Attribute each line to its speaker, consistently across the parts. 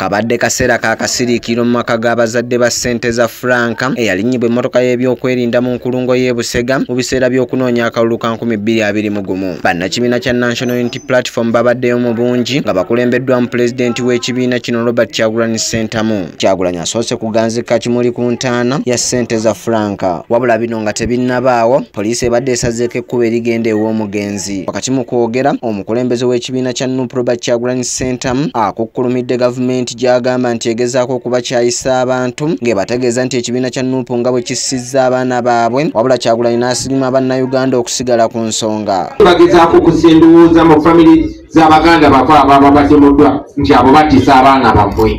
Speaker 1: kabadde kaseera ka kasiriikiro mu maka g'abazadde ba ssente za franka eyalinyibwa emmotoka y'ebyokwerinda mu nkulungo y'e busega mu biseera by'okunoonya akalulu ka 2021 bannakibiina kya national unity platform babaddeyo mu bungi nga bakulembeddwamu pulezidenti w'ekibiina kino robert kyagulanyi ssentamu. Kyagulanyi asoose kuganzika kimuli ku ntaana ya ssente za franka. Wabula bino nga tebinnabaawo poliisi ebadde esazeeko ekkuba erigenda ew'omugenzi. Wakati mu kwogera omukulembeze w'ekibiina kya nup robert kyagulanyi ssentamu akukkulumidde gavumenti gy'agamba nti egezaako okubakyayisa abantu ng'ebategeeza nti ekibiina kya nup nga bwe kissizza abaana baabwe wabula kyagulanyi n'asirima bannayuganda okusigala ku nsonga.
Speaker 2: Bagezaako okusendowooza mu famiri z'abaganda bafe ababa batemuddwa nti abo battisa abaana bammwe.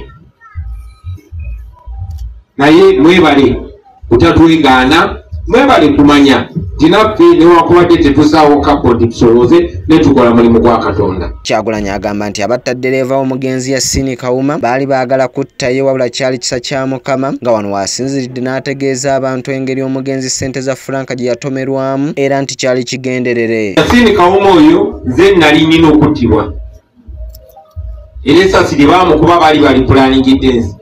Speaker 2: Naye mwebale kutatwegaana mwebale kumanya nti naffe newakubadde tetusaawo kapoti tusolooze ne tukola mulimu gwa katonda.
Speaker 1: Kyagulanyi agamba nti abatta ddereeva w'omugenzi yassini kawuma baali baagala kuttaye wabula kyali kisa kya mukama nga wano waasinziridde n'ategeeza abantu engeri omugenzi ssente za franka gye yatomerwamu era nti kyali kigenderere.
Speaker 2: Yassini kawuma oyo nze nali nnina okuttibwa era esasi lye baamukuba baali bali pulaningidde nsi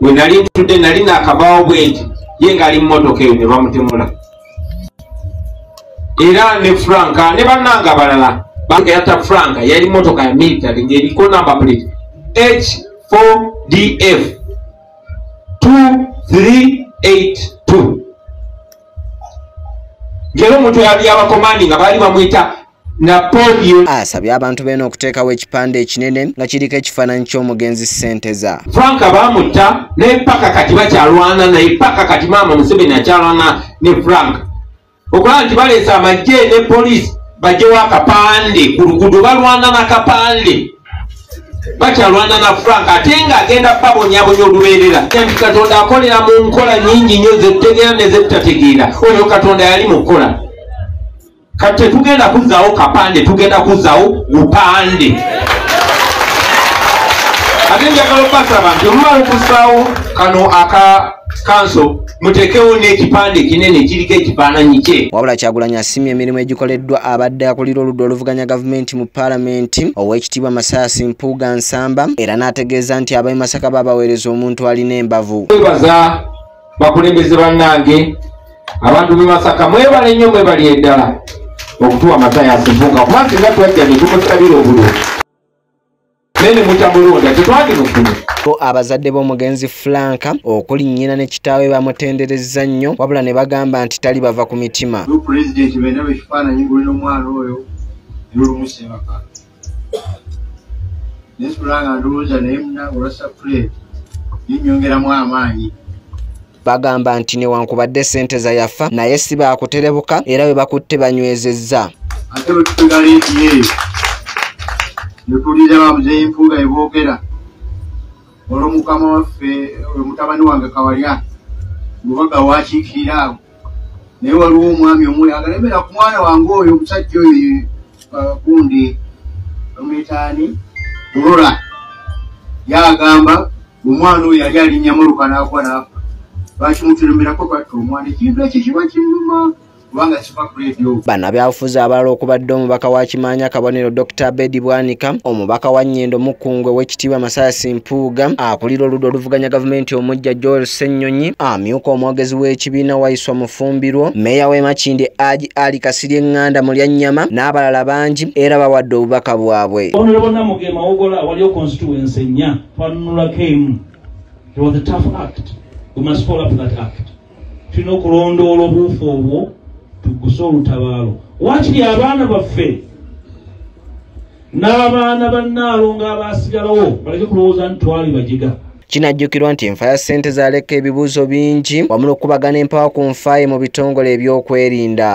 Speaker 2: we nali ntudde nali naakavaawo bwenti ye ng'ali mu motoka eyo ne bamutemula. Era ne franka ne bannanga balala yatta franka yali motoka ya military ng'eriko number plate h4df 2382 ng'era omuntu yali abakomandi nga baali bamwyita napoleon
Speaker 1: asabye abantu beena okuteekawo ekipande ekinene nga kiriko ekifaananyi ky'omugenzi ssente za
Speaker 2: franka baamutta naye paka kati bakyalwana naye paka kati maama museveni akyalwana ne franka okulaba nti baleese amagye ne poliisi bajjewo akapande ku luguudo balwana nakapande bakyalwana na frank ate ng'agenda babonyabonya olubeerera. Nti katonda akolera mu nkola nyingi nnyo zetutegeera ne zetutategeera oyo katonda yali mu kukola kati tetugenda kuzzaawo kapande tugenda kuzzaawo bupande ate njagala obasaba nti omumala okussaawo kano aka kanso mutekewo n'ekipande kinene kiriko ekifaananyi kye.
Speaker 1: Wabula kyagulanyi asimye emirimu egikoleddwa abadde akulira oludda oluvuganya gavumenti mu paalamenti ow'ekitiibwa masaasi mpuuga nsamba era n'ategeeza nti abayi masaka babaweereza omuntu alina embavu.
Speaker 2: Kwebaza bakulembeze bannange abantu be masaka mwebale nnyo mwebali eddala okutuwa masayasi mpuuga kuba singa twajja ne tumusabira obulungi nene mutamulonda
Speaker 1: ko abazadde b'omugenzi franka okuli nnyina ne kitaawe bamutenderezza nnyo wabula ne bagamba nti tali bava ku mitima.
Speaker 3: Pulezidenti bendaba ekifaananyi ngulina omwana oyo nolumusemaka nensula nga ndowooza naye munange olwasa puleti yinyongeramu amaanyi
Speaker 1: bagamba nti newankubadde ssente za yafa naye si baakuterebuka era bwe bakutte banywezezza.
Speaker 3: Ate bwe tutega leediyo eyo netulira bamuzeyi mpuuga eboogera olwo mukama waffe mutabani wange kawalya lubaga wakiikirira awo naye waliwo omwami omuli agalemera ku mwana wange oyo omusajja oyo gundi omwitaani kulola yagamba omwana oyo yali alinnyamuruka n'agwa n'afa lwakimutulemerako kwatta omwana ekintu ekyo kiba ku leediyo
Speaker 1: bannabyabufuzi abalala okubadde omubaka wa kimaanya kabonero dr bedi bwanika omubaka wa nnyendo mukungwe w'ekitiibwa masayasi mpuuga akulira oludda oluvuganya gavumenti omujja joel ssennyonyi amyuka omwogezi w'ekibiina waiswa mufumbirwo mmeeya w'e makindi aji ali kasiri eŋŋanda mu lyannyama n'abalala bangi era bawadde obubaka bwabwe.
Speaker 4: Muge mawogola waliyo constituency ennya twanunulako emu. It was a tough act we must follow up that act. Tulina okulondoola obuufu obwo tugguse olutabaalo. Wakiri abaana baffe n'abaana bannaalo ng'abaasigalawo baleke kulowooza nti twali bajiga
Speaker 1: kinajjukirwa nti enfa ya ssente zaleka ebibuuzo bingi wamu n'okubagana empawa ku nfa ye mu bitongole ebyokwerinda